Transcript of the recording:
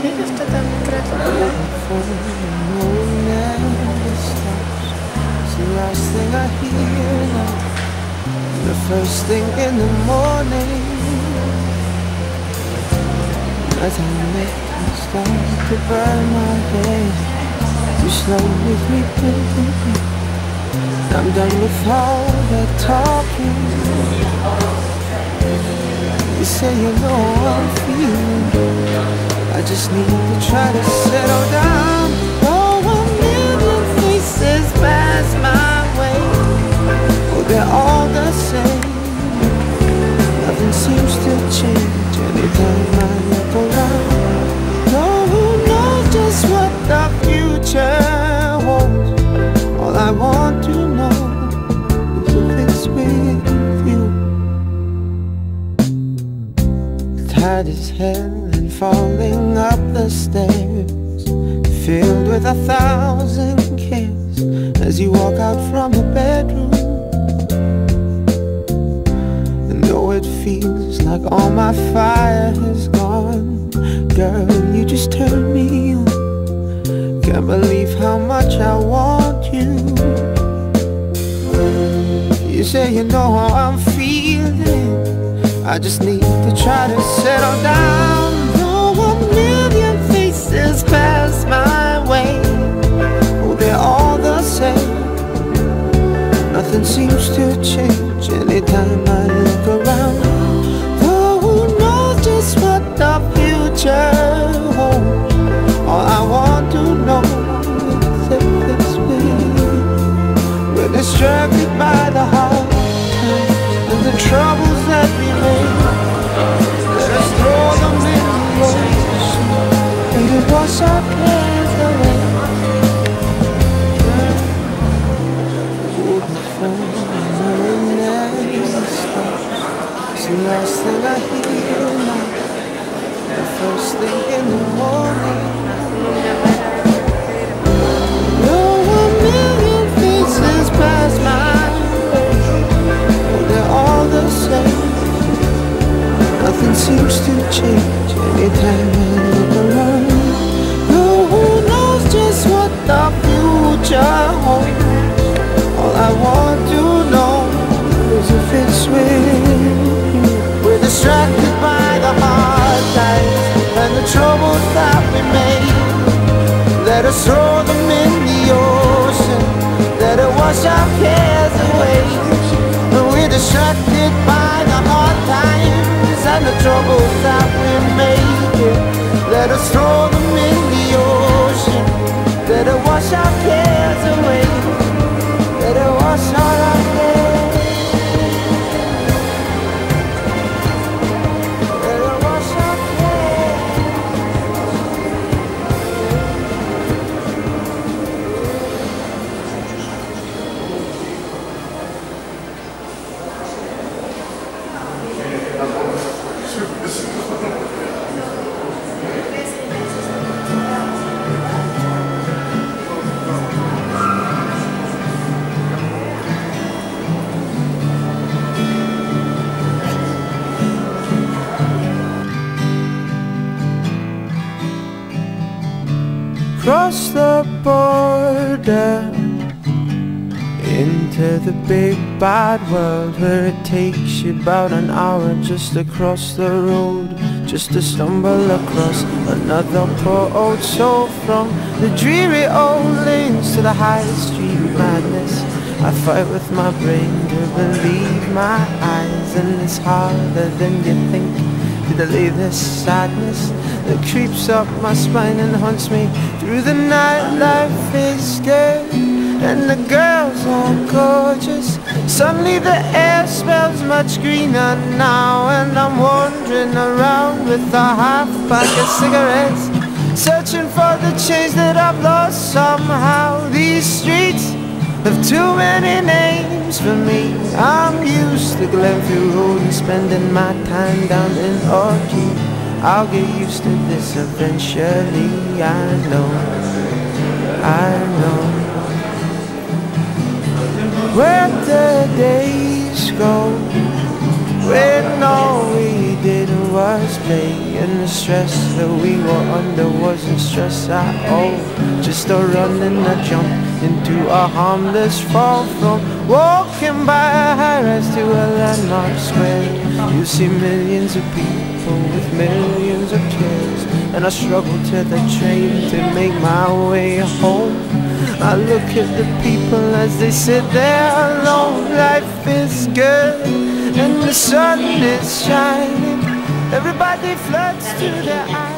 It's the last thing I hear now. The first thing in the morning. As I make me start to burn my head. You slow with me. I'm done with all that talking. You say you know I'm feeling. I just need to try to settle down. Oh, a million faces pass my way. Oh, they're all the same. Nothing seems to change anytime I look around. No one knows just what the future holds. All I want to know is if it's with you. Tired as hell and falling up the stairs Filled with a thousand cares As you walk out from the bedroom. And though it feels like all my fire has gone Girl, you just turn me on. Can't believe how much I want you. You say you know how I'm feeling. I just need to try to settle down Nothing the last thing I hear now The first thing in the morning. One million faces way. They're all the same. Nothing seems to change anytime I look around No one knows just what the future holds. All I want to know is if it's with Let us throw them in the ocean Let it wash our cares away. And we're distracted by the hard times And the troubles that we made Let us throw Cross the border into the big bad world where it takes you about an hour just to cross the road just to stumble across another poor old soul from the dreary old lanes to the high street madness. I fight with my brain to believe my eyes and it's harder than you think to delay this sadness that creeps up my spine and haunts me through the night. Life is good and the girls are gorgeous. Suddenly the air smells much greener now, and I'm wandering around with a half pack of cigarettes, searching for the change that I've lost somehow. These streets have too many names for me. I'm used to Glenview Road and spending my time down in Orchard. I'll get used to this eventually, I know, I know. Where the days go When all we did was play And the stress that we were under wasn't stress at all Just a run and a jump into a harmless fall From walking by a high rise to a landmark square. You see millions of people with millions of cares And I struggle to the train to make my way home. I look at the people as they sit there alone. Life is good and the sun is shining. Everybody floods to their eyes